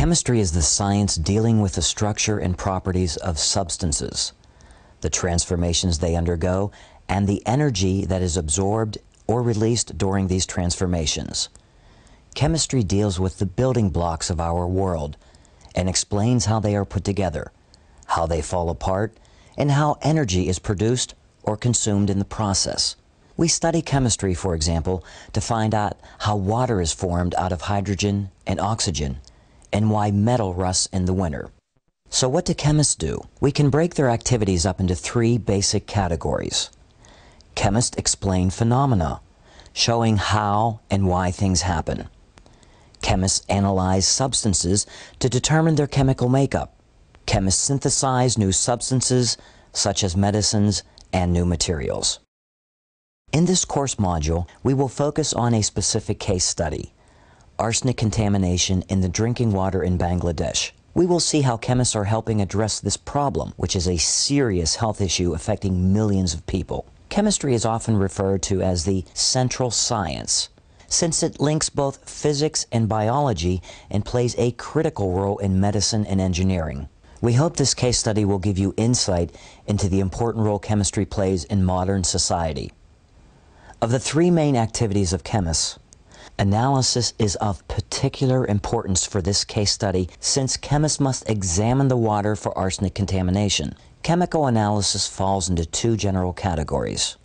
Chemistry is the science dealing with the structure and properties of substances, the transformations they undergo, and the energy that is absorbed or released during these transformations. Chemistry deals with the building blocks of our world and explains how they are put together, how they fall apart, and how energy is produced or consumed in the process. We study chemistry, for example, to find out how water is formed out of hydrogen and oxygen, and why metal rusts in the winter. So what do chemists do? We can break their activities up into three basic categories. Chemists explain phenomena, showing how and why things happen. Chemists analyze substances to determine their chemical makeup. Chemists synthesize new substances, such as medicines and new materials. In this course module, we will focus on a specific case study, arsenic contamination in the drinking water in Bangladesh. We will see how chemists are helping address this problem, which is a serious health issue affecting millions of people. Chemistry is often referred to as the central science, since it links both physics and biology and plays a critical role in medicine and engineering. We hope this case study will give you insight into the important role chemistry plays in modern society. Of the three main activities of chemists, analysis is of particular importance for this case study since chemists must examine the water for arsenic contamination. Chemical analysis falls into two general categories.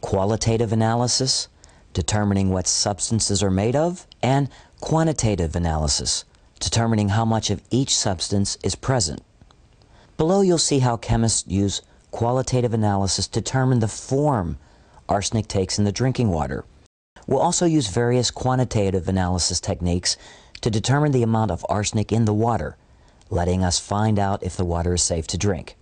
Qualitative analysis, determining what substances are made of, and quantitative analysis, determining how much of each substance is present. Below you'll see how chemists use qualitative analysis to determine the form arsenic takes in the drinking water. We'll also use various quantitative analysis techniques to determine the amount of arsenic in the water, letting us find out if the water is safe to drink.